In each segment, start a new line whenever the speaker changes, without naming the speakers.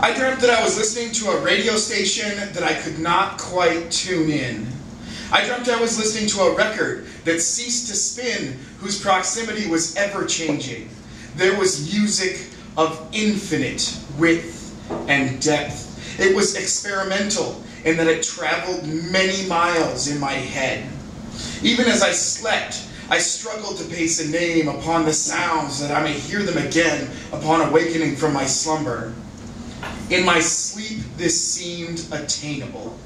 I dreamt that I was listening to a radio station that I could not quite tune in. I dreamt I was listening to a record that ceased to spin, whose proximity was ever changing. There was music of infinite width and depth. It was experimental in that it traveled many miles in my head. Even as I slept, I struggled to pace a name upon the sounds that I may hear them again upon awakening from my slumber. In my sleep, this seemed attainable.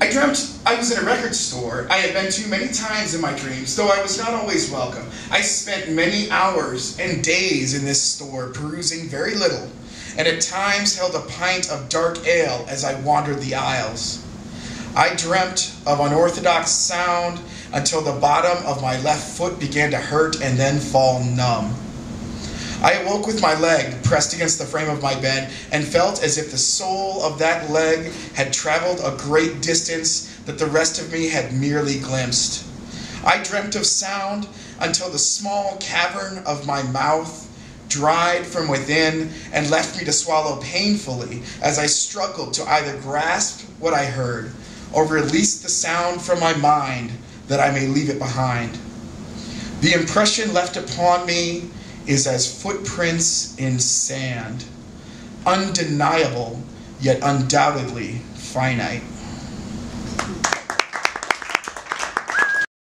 I dreamt I was in a record store I had been to many times in my dreams, though I was not always welcome. I spent many hours and days in this store, perusing very little, and at times held a pint of dark ale as I wandered the aisles. I dreamt of unorthodox sound until the bottom of my left foot began to hurt and then fall numb. I awoke with my leg pressed against the frame of my bed and felt as if the sole of that leg had traveled a great distance that the rest of me had merely glimpsed. I dreamt of sound until the small cavern of my mouth dried from within and left me to swallow painfully as I struggled to either grasp what I heard or release the sound from my mind that I may leave it behind. The impression left upon me is as footprints in sand, undeniable yet undoubtedly finite.